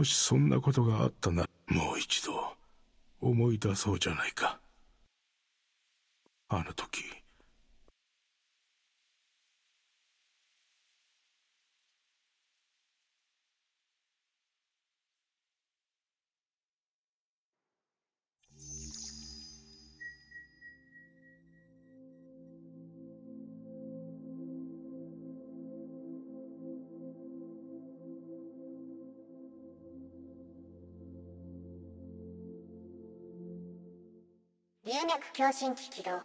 もしそんなことがあったならもう一度思い出そうじゃないか。あの時流脈共振器起動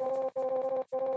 あかん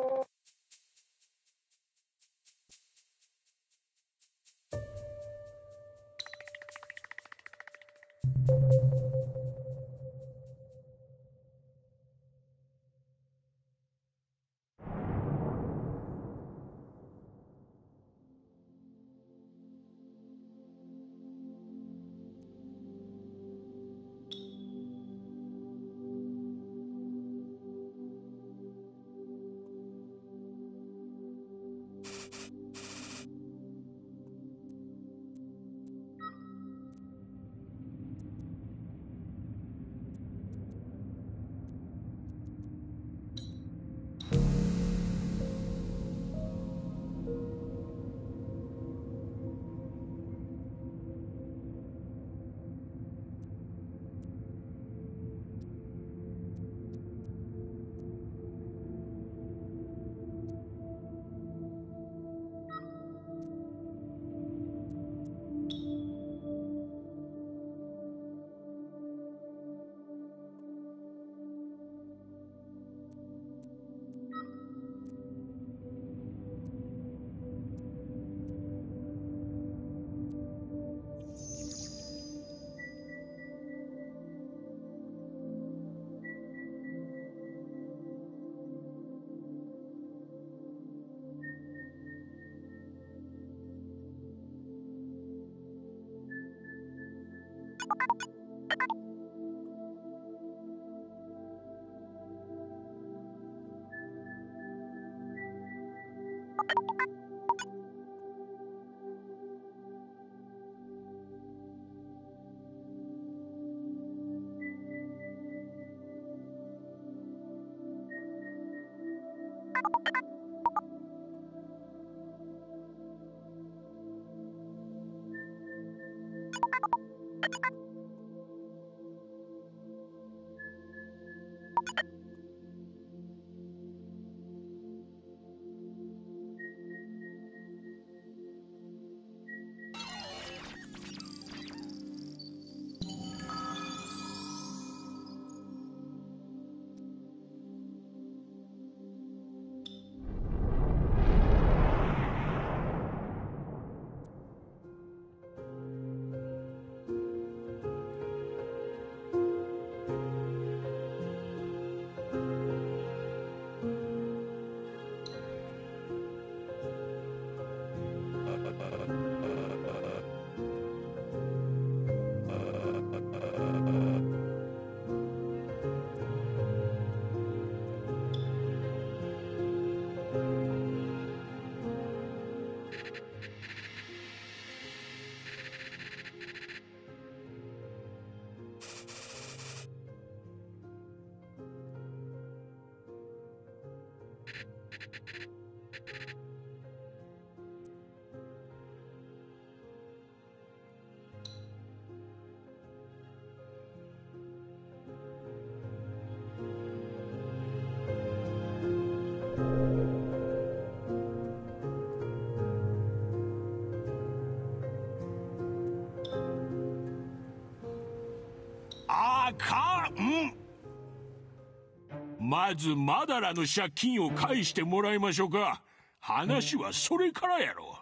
まずマダラの借金を返してもらいましょうか。話はそれからやろ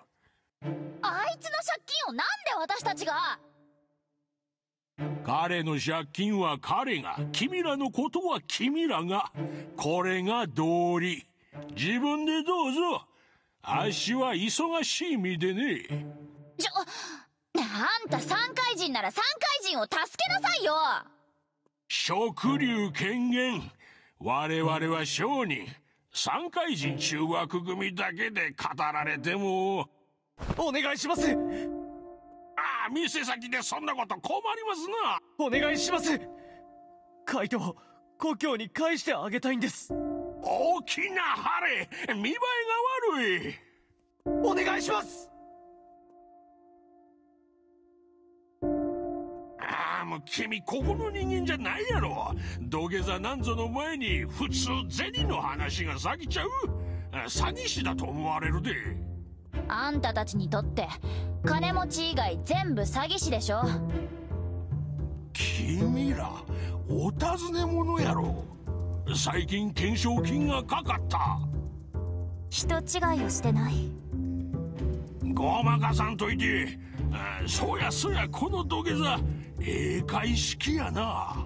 あいつの借金をなんで私たちが？彼の借金は彼が君らのことは君らが。これが道理。自分でどうぞ。あっしは忙しい身でね。ちょあんた三階人なら三階人を助けなさいよ食竜権限。我々は商人三階人中枠組だけで語られても。お願いします。ああ店先でそんなこと困りますな。お願いします。カイトを故郷に返してあげたいんです。大きな晴れ。見栄えが悪い。お願いしますもう君ここの人間じゃないやろ。土下座なんぞの前に普通銭の話が先ちゃう。あ詐欺師だと思われるで。あんたたちにとって金持ち以外全部詐欺師でしょ。君らお尋ね者やろ。最近懸賞金がかかった。人違いをしてない。ごまかさんといてあそうやそうやこの土下座ええ返式やな。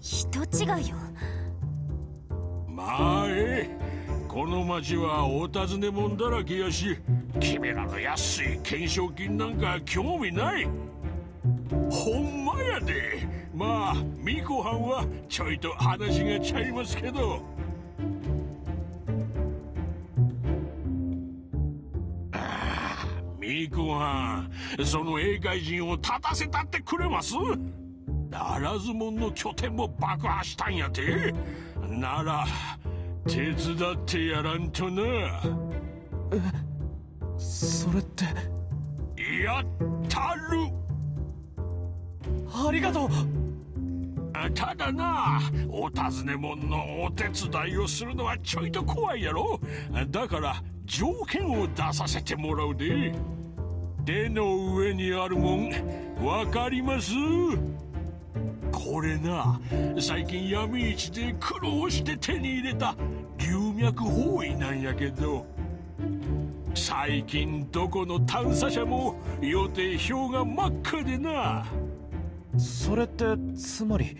人違いよ。まあええこの町はお尋ね者だらけやし君らの安い懸賞金なんか興味ない。ほんまやで。まあ巫女はんはちょいと話がちゃいますけどああ巫女はんその英会人を立たせたってくれます？ならず者の拠点も爆破したんやて。なら手伝ってやらんとな。それって。やったる。ありがとう。ただなお尋ね者のお手伝いをするのはちょいと怖いやろ。だから条件を出させてもらうで手の上にあるもんわかります？これな最近闇市で苦労して手に入れた龍脈包囲なんやけど最近どこの探査車も予定表が真っ赤でな。それってつまり？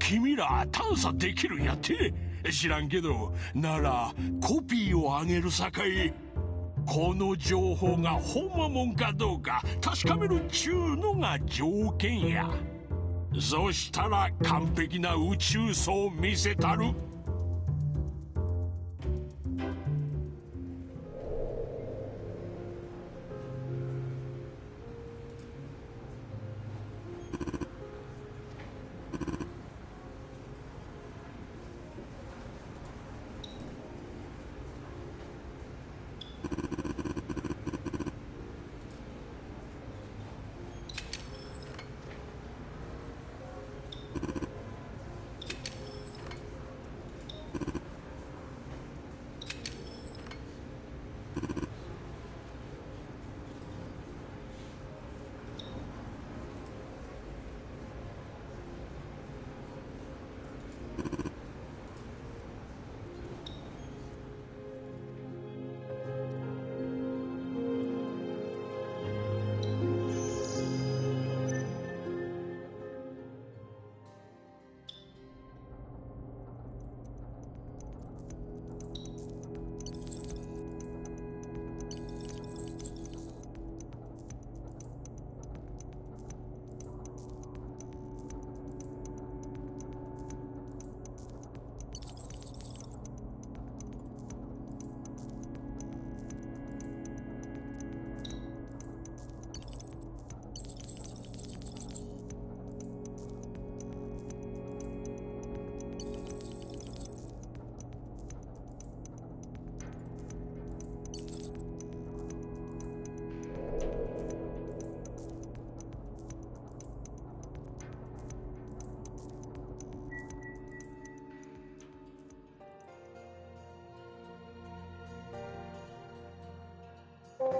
君ら探査できるんやって。知らんけどならコピーをあげるさかいこの情報がほんまもんかどうか確かめるっちゅうのが条件や。そしたら完璧な宇宙層見せたる「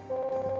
Oh.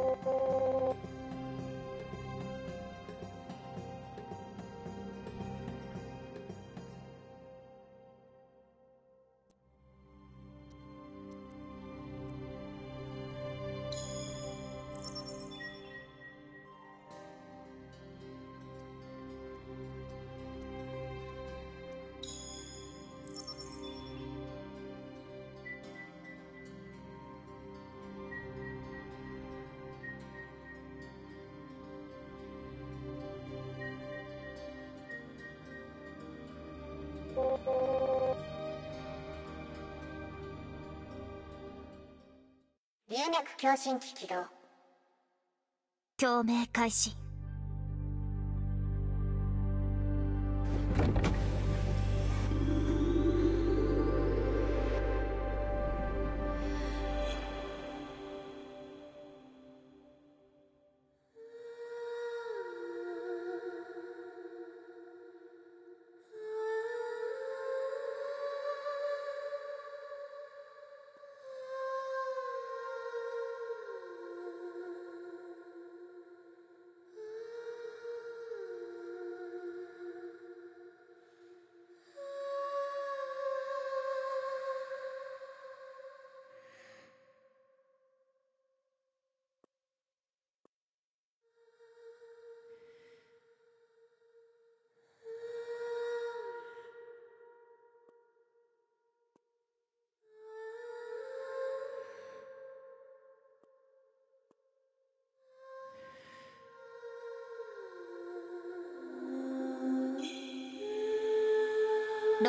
うん。流脈共振機起動。共鳴開始。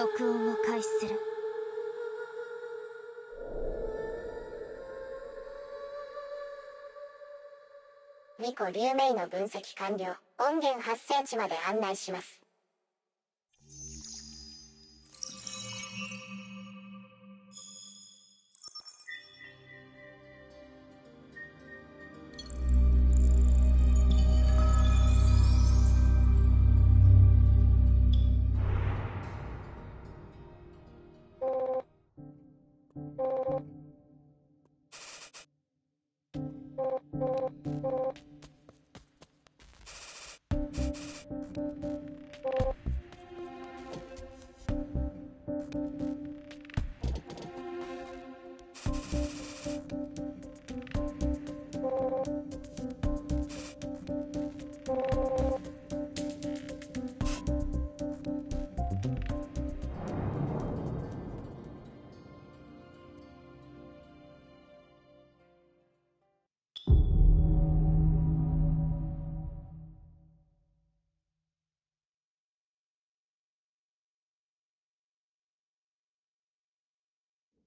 録音を開始する。2個龍明の分析完了。音源発生地まで案内します。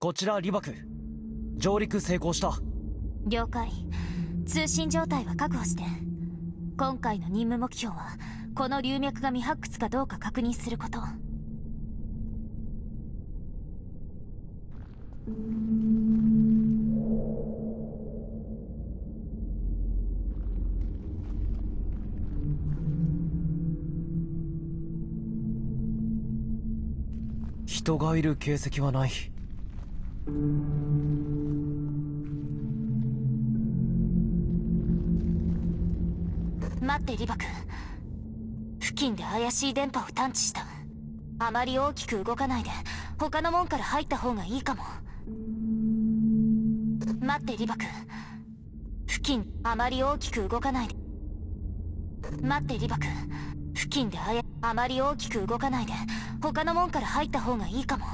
こちらリバク。上陸成功した。了解。通信状態は確保して。今回の任務目標はこの流脈が未発掘かどうか確認すること。人がいる形跡はない待ってリバ君。付近で怪しい電波を探知した。あまり大きく動かないで他の門から入った方がいいかも。待ってリバ君。付近あまり大きく動かないで。待ってリバ君。付近であやあまり大きく動かないで。他の門から入った方がいいかも。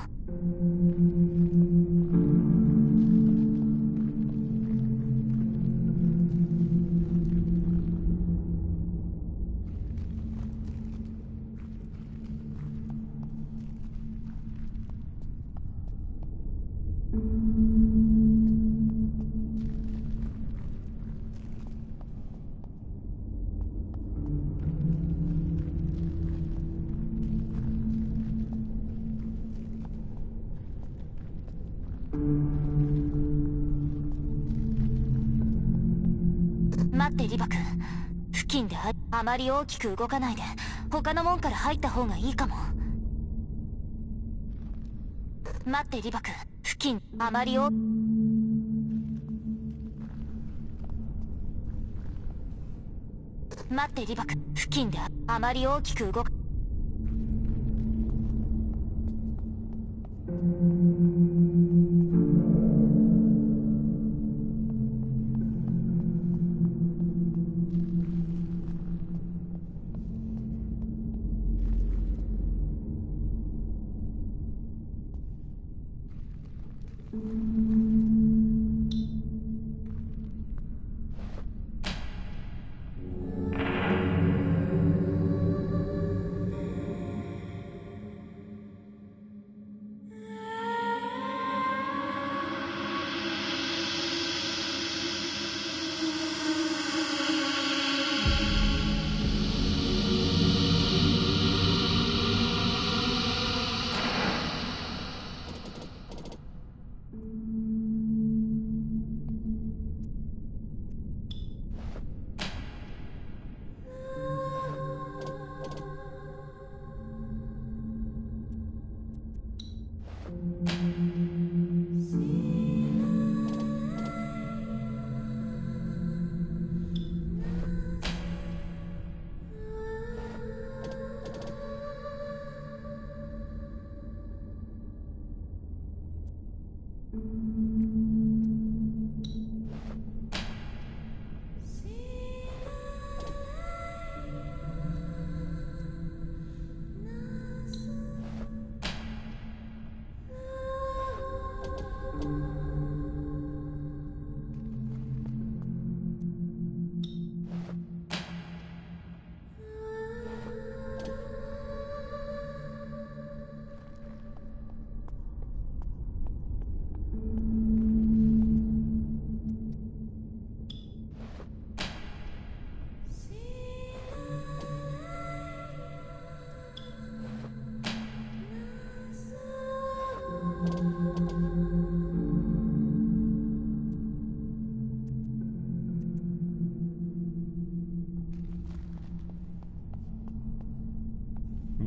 待ってリバ君付近であまり大きく動かないで。他の門から入った方がいいかも。待ってリバ君付近あまり大。待ってリバ君付近でああまり大きく動か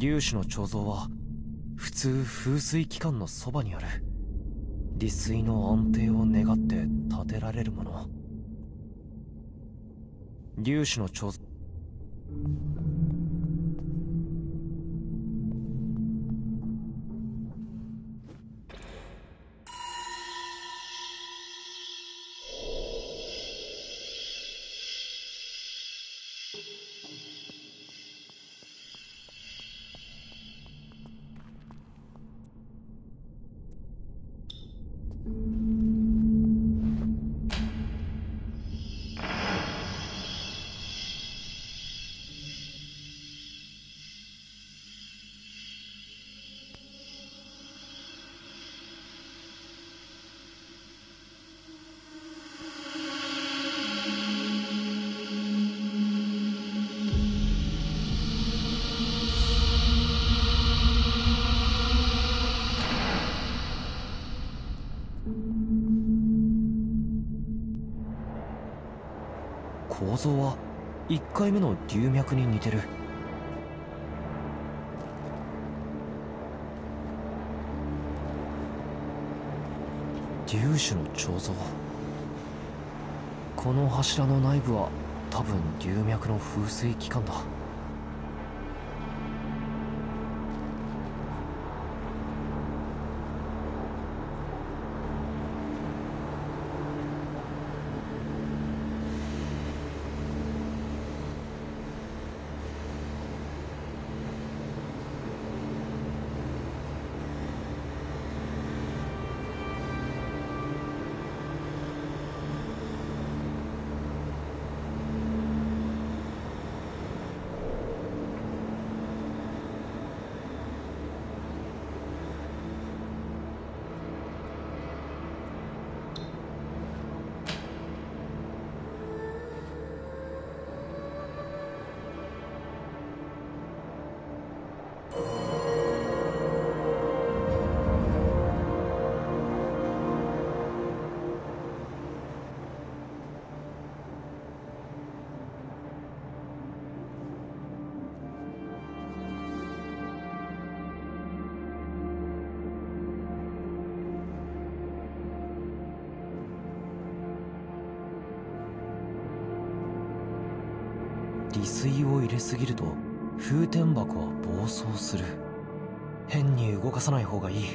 粒子の貯蔵は普通風水機関のそばにある。利水の安定を願って建てられるもの。粒子の貯蔵構造は1回目の龍脈に似てる。粒子の彫像。この柱の内部は多分龍脈の風水機関だ。水を入れすぎると風天箱は暴走する。変に動かさない方がいい。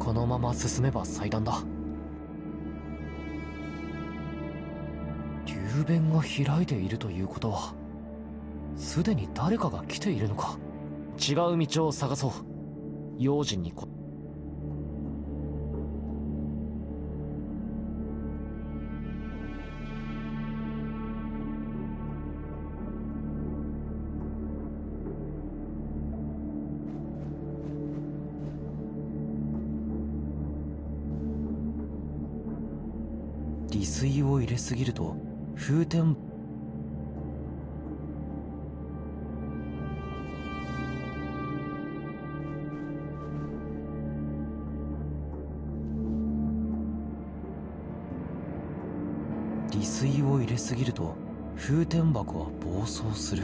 このまま進めば祭壇だ。流弁が開いているということは。すでに誰かが来ているのか？違う道を探そう。用心にこ。利水を入れすぎると風天すぎると風天箱は暴走する。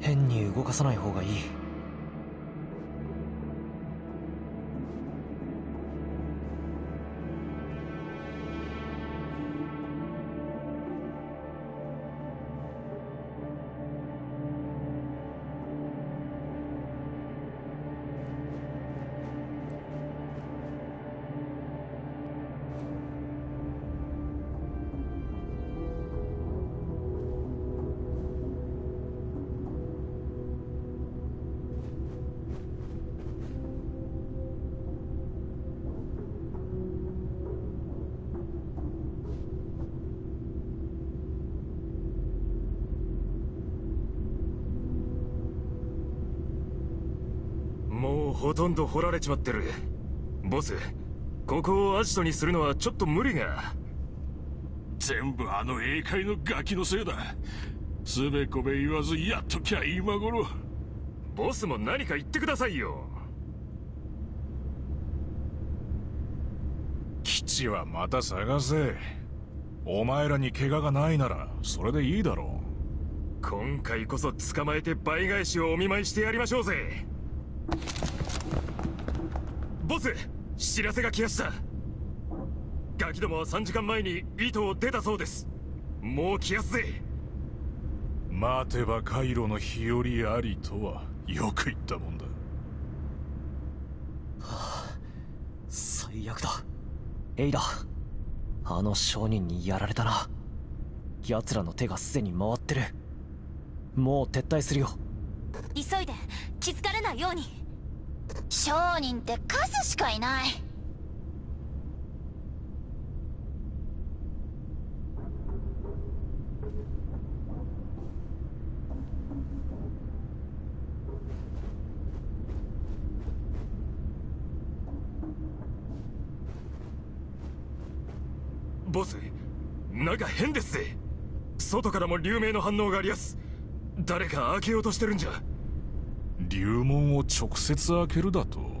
変に動かさない方がいい。んど掘られちまってる。ボスここをアジトにするのはちょっと無理が。全部あの英会のガキのせいだ。つべこべ言わずやっときゃ今頃。ボスも何か言ってくださいよ。基地はまた探せ。お前らに怪我がないならそれでいいだろ今回こそ捕まえて倍返しをお見舞いしてやりましょうぜボス知らせが来やした。ガキどもは3時間前に糸を出たそうです。もう来やすぜ。う待てばカイロの日和ありとはよく言ったもんだ。最悪だ。エイダあの商人にやられたな。奴らの手がすでに回ってる。もう撤退するよ。急いで気づかれないように商人って数しかいない。ボスなんか変ですぜ。外からも流明の反応がありやす。誰か開けようとしてるんじゃ。流門を直接開けるだと？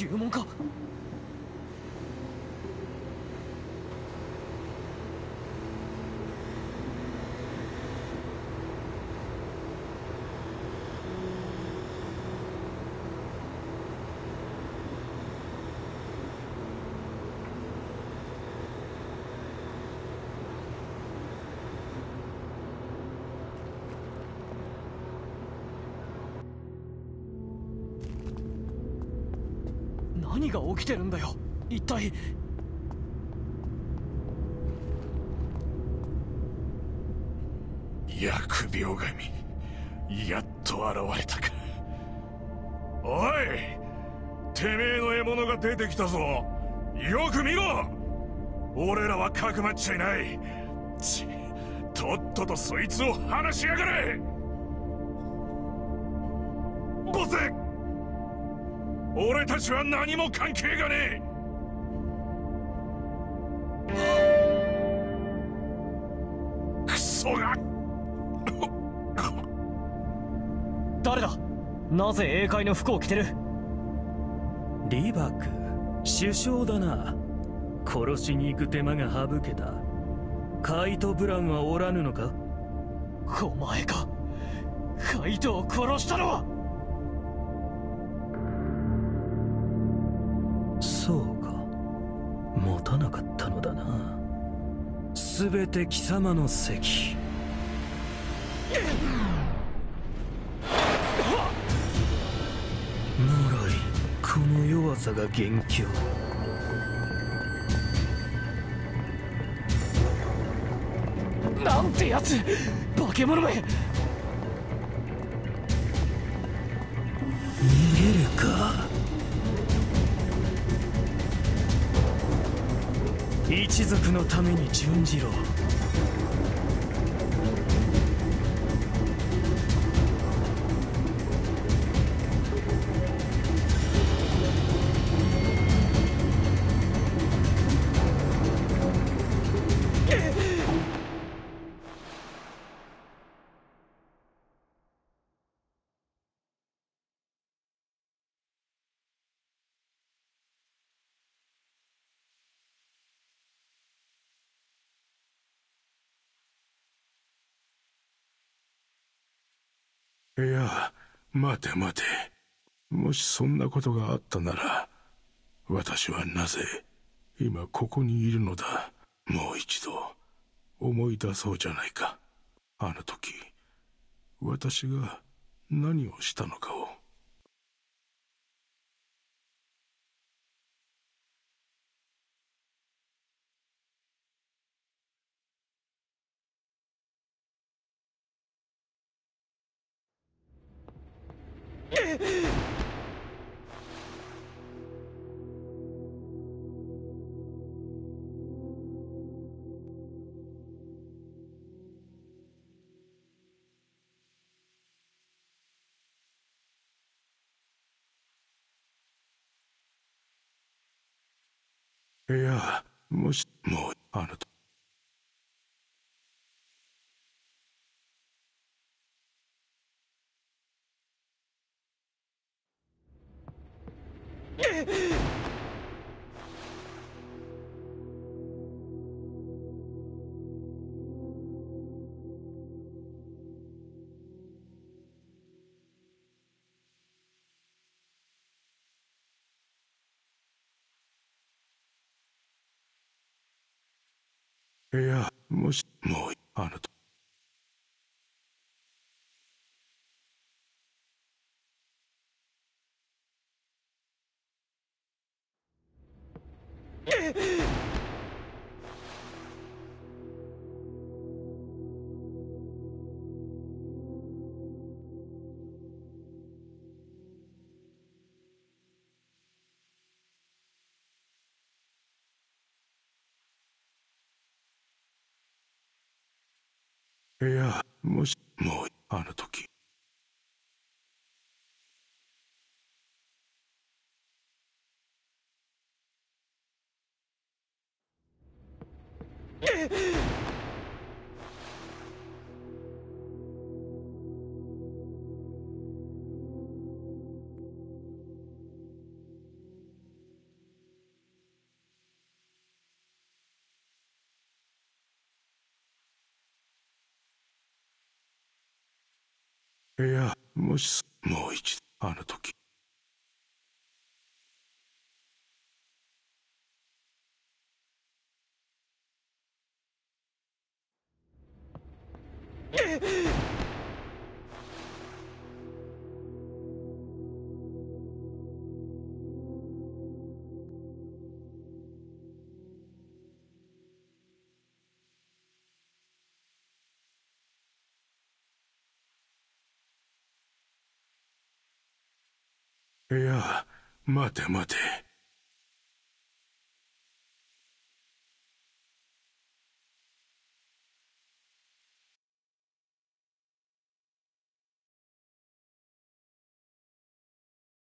流門か何が起きてるんだよ。一体。疫病神。やっと現れたか。おいてめえの獲物が出てきたぞ。よく見ろ。俺らはかくまっちゃいない。ちとっととそいつを話しやがれ。俺たちは何も関係がねえ。クソが。誰だ？なぜ英会の服を着てる？リバク首相だな。殺しに行く手間が省けた。カイト・ブランはおらぬのか？お前か。カイトを殺したのは持たなかったのだな。全て貴様の席。ノライこの弱さが元凶。なんてやつ。化け物め。逃げるか？一族のために準じろ。いや待て待て。もしそんなことがあったなら私はなぜ今ここにいるのだ。もう一度思い出そうじゃないか。あの時私が何をしたのかをいやもしもうあなた。いやもしもうあのといやもしもうあの時。や待て待て。